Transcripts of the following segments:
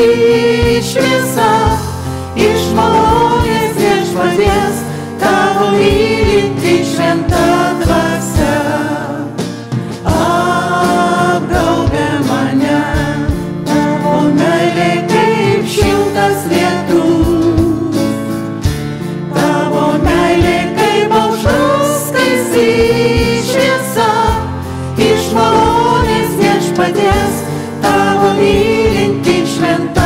esi šviesa, iš malonės viešpaties tavo mylinti šventa dvasia. Apgaubė mane tavo meilė kaip šiltas lietus, tavo meilė kaip aušros, kai šviesa, iš malonės viešpaties. aber nie in Deutschland.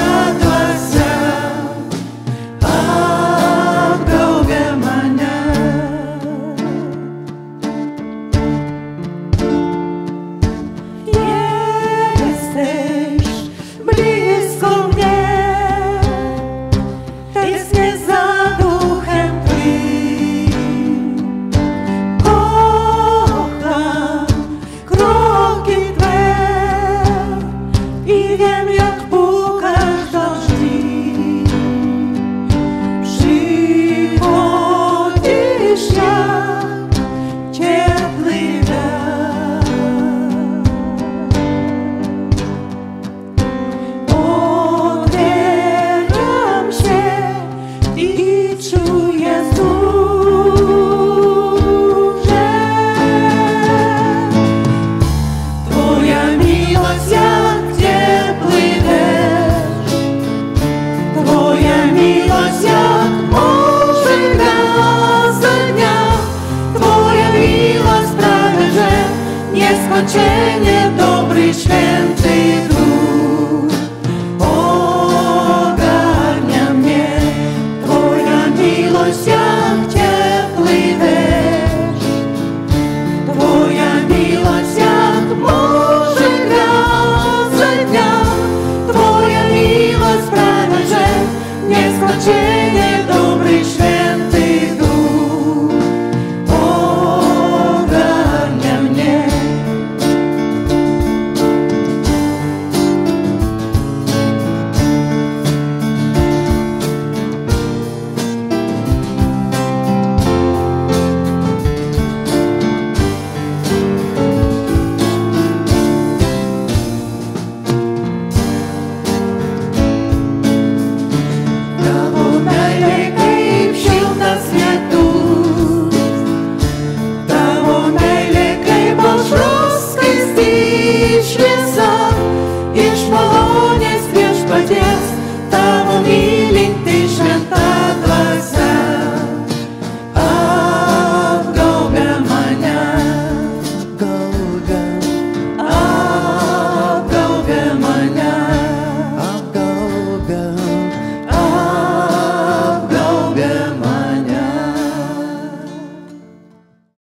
again. Zbawienie, dobry, święty duch Ogarnia mnie Twoja miłość jak ciepły deszcz Twoja miłość jak morze gra dnia Twoja miłość sprawia, że nieskończenie